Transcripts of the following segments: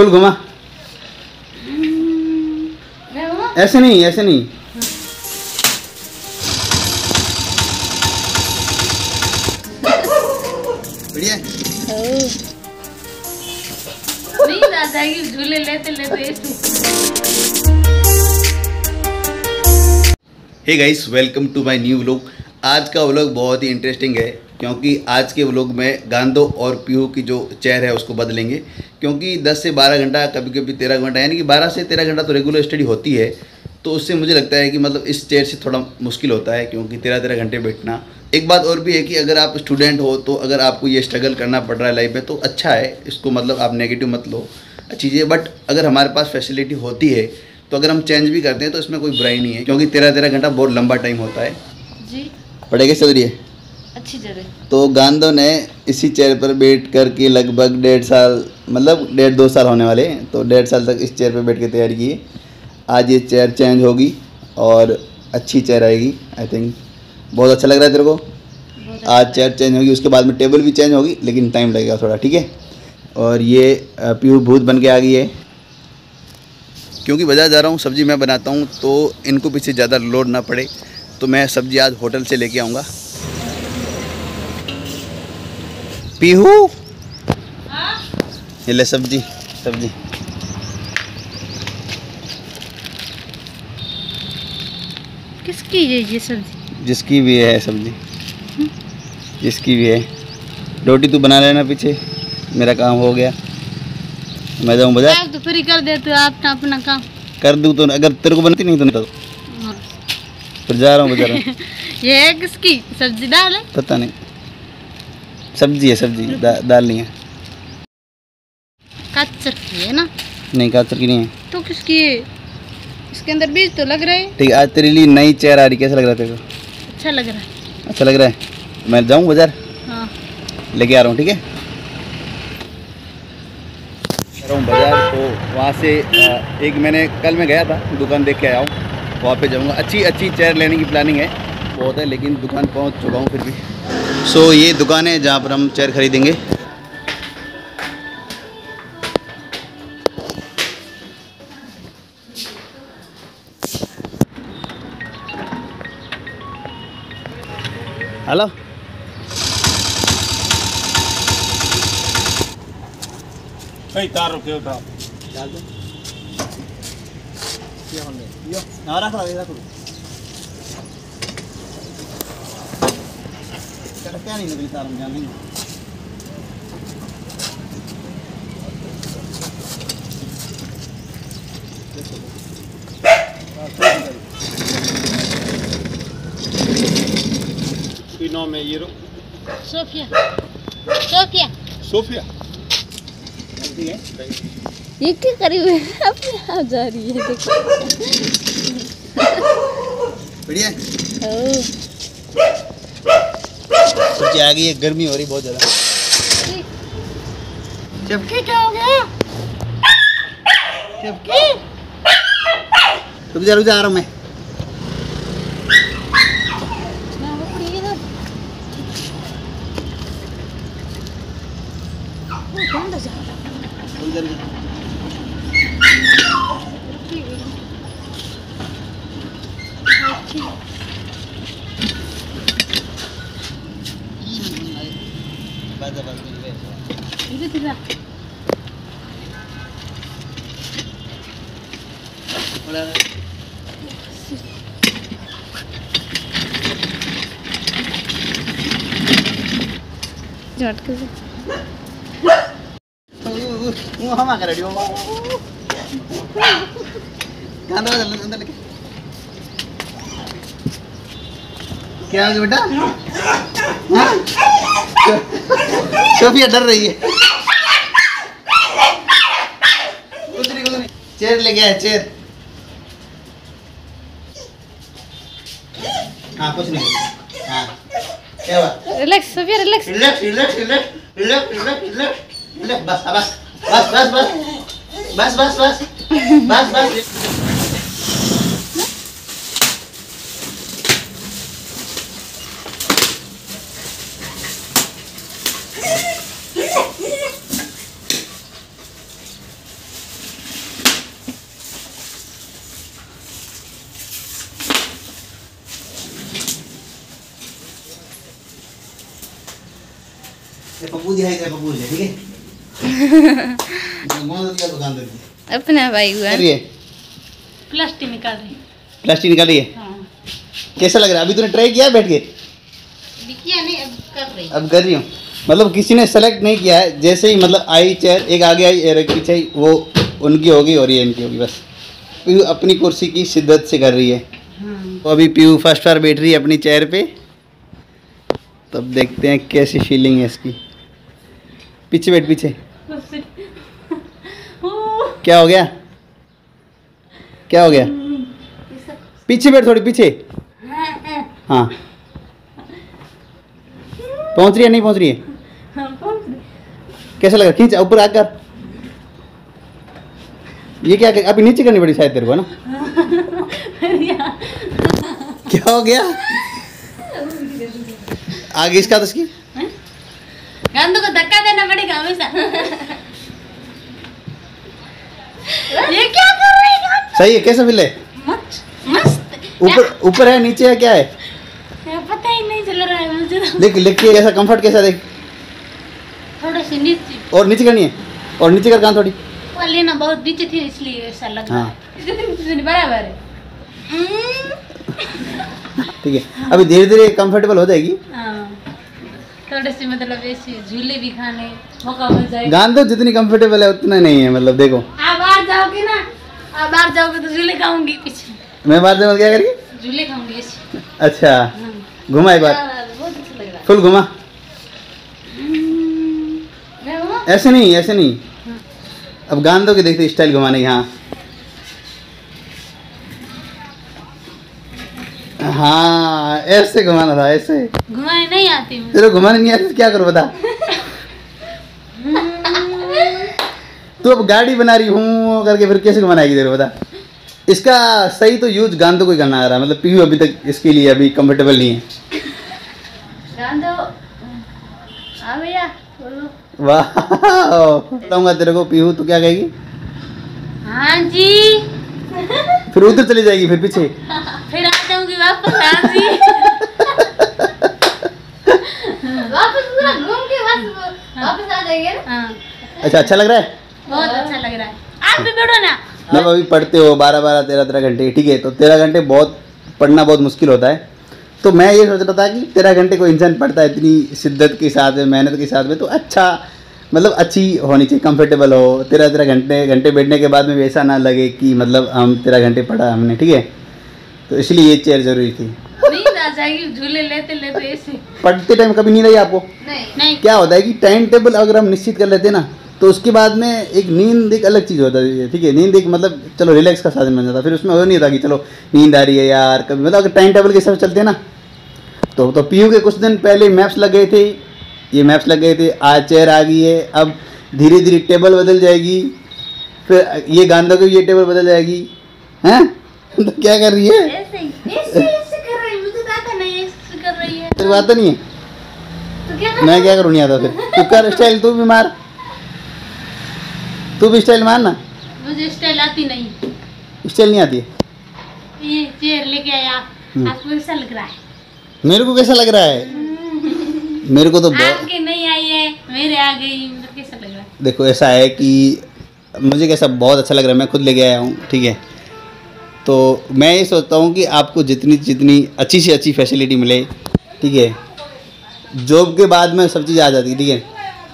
Full घुमा। ऐसे नहीं ऐसे नहीं। बढ़िया। नींद आ जाएगी झूले लेते लेते hey guys welcome to my new vlog आज का व्लॉग बहुत ही इंटरेस्टिंग है। क्योंकि आज के व्लॉग में गांधो और पीहू की जो चेयर है उसको बदलेंगे। क्योंकि 10 से 12 घंटा कभी कभी 13 घंटा यानी कि 12 से 13 घंटा तो रेगुलर स्टडी होती है तो उससे मुझे लगता है कि मतलब इस चेयर से थोड़ा मुश्किल होता है क्योंकि तेरह तेरह घंटे बैठना। एक बात और भी है कि अगर आप स्टूडेंट हो तो अगर आपको ये स्ट्रगल करना पड़ रहा है लाइफ में तो अच्छा है इसको मतलब आप नेगेटिव मत लो अच्छी चीज़ें बट अगर हमारे पास फैसिलिटी होती है तो अगर हम चेंज भी करते हैं तो इसमें कोई बुराई नहीं है क्योंकि तेरह तेरह घंटा बहुत लंबा टाइम होता है। जी। पढ़ाई कैसे है? अच्छी जगह तो गांधो ने इसी चेयर पर बैठ कर के लगभग डेढ़ साल मतलब डेढ़ दो साल होने वाले तो डेढ़ साल तक इस चेयर पर बैठ के तैयारी की। आज ये चेयर चेंज होगी और अच्छी चेयर आएगी आई थिंक बहुत अच्छा लग रहा है तेरे को? आज चेयर चेंज होगी उसके बाद में टेबल भी चेंज होगी लेकिन टाइम लगेगा थोड़ा ठीक है? और ये पीहू भूत बन के आ गई है। क्योंकि बाज़ार जा रहा हूँ सब्ज़ी मैं बनाता हूँ तो इनको पीछे ज़्यादा लोड ना पड़े तो मैं सब्ज़ी आज होटल से लेके आऊँगा। पीहू? ये ले सब्ज़ी सब्ज़ी। किसकी है ये सब्ज़ी? जिसकी भी है सब्ज़ी। जिसकी भी है। रोटी तू बना लेना पीछे। मेरा काम हो गया। मैं जाऊँ बाज़ार? तो फ्री कर देते हो आप अपना काम। कर दूँ तो अगर तेरे को बनती नहीं तो नहीं तो। हाँ। फिर जा रहा हूँ बाज़ार। ये है किसकी? सब्ज़ी दाल है पता नहीं। सब्ज़ी है सब्ज़ी। दा, दाल नहीं है। कच्चर की है ना? नहीं काचर की नहीं है। तो किसकी है? इसके अंदर बीज तो लग रहे हैं। ठीक आज तेरे लिए नई चेयर आ रही कैसा लग रहा है तेरे को? अच्छा लग रहा है। अच्छा लग रहा है। मैं जाऊँ बाज़ार? हाँ। लेके आ रहा हूँ ठीक है? बाज़ार तो वहाँ से एक मैंने कल मैं गया था दुकान देख के आया हूँ। वहाँ पे जाऊँगा। अच्छी अच्छी चेयर लेने की प्लानिंग है बहुत है लेकिन दुकान पहुँच चुका हूँ फिर भी। सो ये दुकान है जहाँ पर हम चेयर खरीदेंगे। हेलो तार रुके उठा। डाल दो। हाँ रख लो रख लो क्या नहीं निकली तार हम जान नहीं कोई नाम है ये सोफिया सोफिया सोफिया ये क्या करी हुई है अपने आप जा रही है देखो बढ़िया सब्ज़ी आ गई है गर्मी हो रही बहुत ज़्यादा। चपकी क्या हो गया? चपकी। रुक जा रुक जा आ रहा हूँ मैं वो पड़ी है ना। वो कौन जा रहा है? रुक जा, रुक जा। बस, बस, बस, बस। इधर दिखा थोड़ा झटके से वो हम आकर रेडी हो कहाँ दो अंदर अंदर लेके क्या हो गया बेटा? सोफिया डर रही है चेयर लेके आए चेयर हाँ कुछ नहीं Sofía, relax. Relax, relax, relax, relax, relax, relax, relax. Vas, vas, vas, vas, vas. Vas, vas, vas. Vas, vas. vas. Pappu ji है पप्पू जी ठीक है? कौन सा दुकान दे अपना भाई हुआ। है प्लास्टिक निकाल रही। प्लास्टिक निकाल रही है। हाँ कैसा लग रहा है? अभी तूने ट्राई किया बैठ के? बिकिया नहीं अब कर रही। अब कर रही हूँ। मतलब किसी ने सेलेक्ट नहीं किया है। जैसे ही मतलब आई चेयर एक आगे आई एक पीछे वो उनकी होगी और ये इनकी होगी बस। पीयू अपनी कुर्सी की शिद्दत से कर रही है। तो अभी पीयू फ़र्स्ट बार बैठ रही है अपनी चेयर पे। तब देखते हैं कैसी फीलिंग है इसकी। पीछे बैठ पीछे। क्या हो गया? क्या हो गया? पीछे बैठ थोड़ी पीछे। हाँ। पहुँच रही है नहीं पहुँच रही है? कैसा लगा? खींच ऊपर आकर ये क्या कर... अभी नीचे करनी पड़ी शायद तेरे को ना? क्या हो गया? आगे इसका तो इसकी गांधो को धक्का देना पड़ेगा हमेशा ये क्या कर रही है? सही है कैसा है मस्त मस्त ऊपर ऊपर है नीचे है क्या है पता ही नहीं चल रहा है मुझे। देख लिख के कैसा कंफर्ट कैसा देख थोड़ा सी नीचे और नीचे करनी है और नीचे कर कान थोड़ी लेना बहुत नीचे थी इसलिए ऐसा लग रहा हाँ। बराबर है ठीक है अभी धीरे धीरे कंफर्टेबल हो जाएगी हाँ थोड़े से मतलब ऐसे झूले भी खाने मौका मिल जाएगा गान तो जितनी कंफर्टेबल है उतना नहीं है मतलब देखो। आप बाहर जाओगे ना आप बाहर जाओगे तो झूले खाऊँगी पीछे। मैं बात में क्या करेगी झूले खाऊँगी अच्छा हाँ। घुमा एक बार। हाँ, बहुत अच्छा लग रहा फुल घुमा। हम्म, ऐसे नहीं ऐसे नहीं। अब गान दो के देखते स्टाइल घुमाने की हाँ। हाँ ऐसे घुमाना था ऐसे। घुमाने नहीं आती मुझे तेरे घुमाने नहीं आता तो क्या करो बता? तू अब गाड़ी बना रही हूँ करके फिर कैसे घुमाएगी तेरे बता? इसका सही तो यूज़ गान तो कोई करना आ रहा है मतलब पीयू अभी तक इसके लिए अभी कंफर्टेबल नहीं है। गांधो हाँ वाह बताऊँगा तेरे को पीहू तो क्या कहेगी? हाँ जी। फिर उधर चली जाएगी फिर पीछे। वापस हाँ वापस पूरा घूम के बस वापस आ जाएँगे ना? हाँ। अच्छा अच्छा लग रहा है? बहुत अच्छा लग रहा है। आप भी बैठो ना। जब अभी पढ़ते हो बारह बारह तेरह तेरह घंटे ठीक है? तो तेरह घंटे बहुत पढ़ना बहुत मुश्किल होता है। तो मैं ये सोच रहा था कि तेरह घंटे को इंसान पढ़ता है इतनी शिद्दत के साथ में मेहनत के साथ में तो अच्छा मतलब अच्छी होनी चाहिए कंफर्टेबल हो। तेरह तेरह घंटे घंटे बैठने के बाद में भी ऐसा ना लगे कि मतलब हम तेरह घंटे पढ़ा हमने ठीक है? तो इसलिए ये चेयर ज़रूरी थी। नींद आ जाएगी झूले लेते लेते ऐसे। पढ़ते टाइम कभी नहीं आई आपको? नहीं। नहीं। क्या होता है कि टाइम टेबल अगर हम निश्चित कर लेते हैं ना तो उसके बाद में एक नींद एक अलग चीज़ होता है ठीक है? नींद एक मतलब चलो रिलैक्स का साधन बन जाता है फिर उसमें वो नहीं होता कि चलो नींद आ रही है यार कभी मतलब अगर टाइम टेबल के हिसाब से चलते हैं ना तो तो पीयू के कुछ दिन पहले मैप्स लग गए थे ये मैप्स लग गए थे आज चेयर आ गई है अब धीरे धीरे टेबल बदल जाएगी फिर ये गांधा को ये टेबल बदल जाएगी हैं? तो क्या कर रही है? ऐसे ही ऐसे ऐसे कर रही है। मुझे तो आता नहीं ऐसे कर रही है। तेरे को आता नहीं है? तो क्या मैं क्या करूँ नहीं आता फिर। तू कर स्टाइल तू भी मार। तू भी स्टाइल मार ना। मुझे स्टाइल आती नहीं। स्टाइल नहीं आती है। ये चेयर लेके आया। हम्म। आपको ऐसा लग रहा है। मेरे को कैसा लग रहा है? मेरे को तो आपके नहीं आई है मेरे आ गई कैसा लग रहा है? देखो ऐसा है कि मुझे कैसा बहुत अच्छा लग रहा है। मैं खुद लेके आया हूँ ठीक है? तो मैं ये सोचता हूँ कि आपको जितनी जितनी अच्छी से अच्छी फैसिलिटी मिले ठीक है? जॉब के बाद में सब चीज़ आ जाती है ठीक है?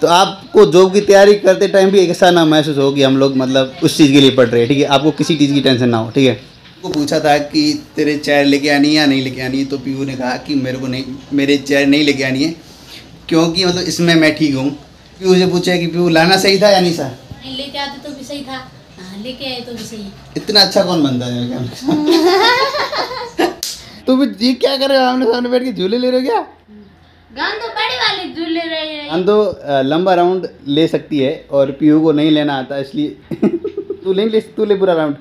तो आपको जॉब की तैयारी करते टाइम भी ऐसा ना महसूस हो कि हम लोग मतलब उस चीज़ के लिए पढ़ रहे हैं ठीक है? आपको किसी चीज़ की टेंशन ना हो ठीक है? को पूछा था कि तेरे चेयर लेके आनी है या नहीं लेके आनी है तो पीयू ने कहा कि मेरे को नहीं मेरे चेयर नहीं लेके आनी है क्योंकि मतलब इसमें मैं ठीक हूँ। पीयू से पूछा कि पीयू लाना सही था या नहीं सर लेके आते तो भी सही था। लेके आए तो सही इतना अच्छा कौन बनता है? तू भी ये क्या कर रहे हो? आमने सामने बैठ के झूले ले रहे हो क्या? गान तो बड़े वाले झूले रहे हैं। हम तो लंबा राउंड ले सकती है और पीयू को नहीं लेना आता इसलिए तू नहीं ले तू ले पूरा राउंड।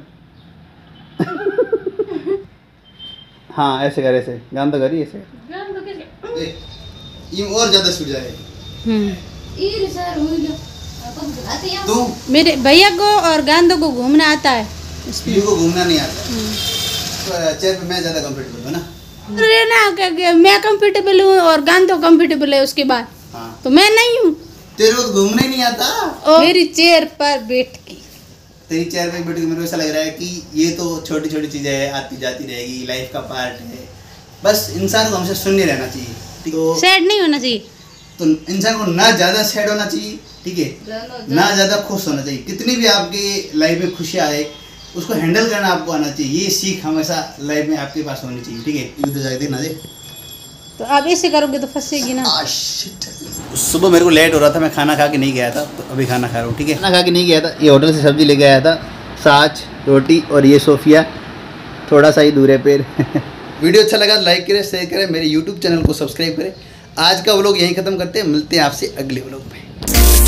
हाँ ऐसे कर ऐसे। गान तो करी ऐसे गान तो कैसे? ये और ज़्यादा छूट जाए ये सर हो गया। हैं तू मेरे भैया को और गांधो को घूमना आता है। को घूमना नहीं आता। तो चेयर पे मैं ज़्यादा कंफर्टेबल हूँ ना? अरे ना मैं कंफर्टेबल हूँ और गांधो कंफर्टेबल है उसके बाद। हाँ। तो मैं नहीं हूँ। तेरे को तो घूमने ही नहीं आता? मेरी चेयर पर बैठ के। तेरी चेयर पर बैठ के मेरे को ऐसा लग रहा है कि ये तो छोटी छोटी चीज़ें है आती जाती रहेगी लाइफ का पार्ट है। बस इंसान को हमसे शून्य रहना चाहिए। तो सैड नहीं होना चाहिए। तो इंसान को ना ज़्यादा सैड होना चाहिए ठीक है? ना ज़्यादा खुश होना चाहिए। कितनी भी आपकी लाइफ में खुशियाँ आए उसको हैंडल करना आपको आना चाहिए। ये सीख हमेशा लाइफ में आपके पास होनी चाहिए ठीक है? तो जाके ना दे तो आप ऐसे करोगे तो फंसेगी ना। Ah, सुबह मेरे को लेट हो रहा था मैं खाना खा के नहीं गया था तो अभी खाना खा रहा हूँ ठीक है? खाना खा के नहीं गया था ये होटल से सब्ज़ी लेके आया था साच रोटी और ये सोफिया थोड़ा सा ही दूर है पेड़। वीडियो अच्छा लगा लाइक करें शेयर करें मेरे यूट्यूब चैनल को सब्सक्राइब करें। आज का व्लॉग यहीं ख़त्म करते हैं मिलते हैं आपसे अगले व्लॉग में।